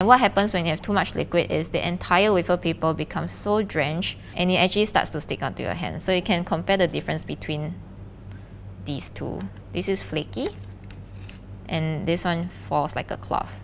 And what happens when you have too much liquid is the entire wafer paper becomes so drenched and it actually starts to stick onto your hand. So you can compare the difference between these two. This is flaky and this one falls like a cloth.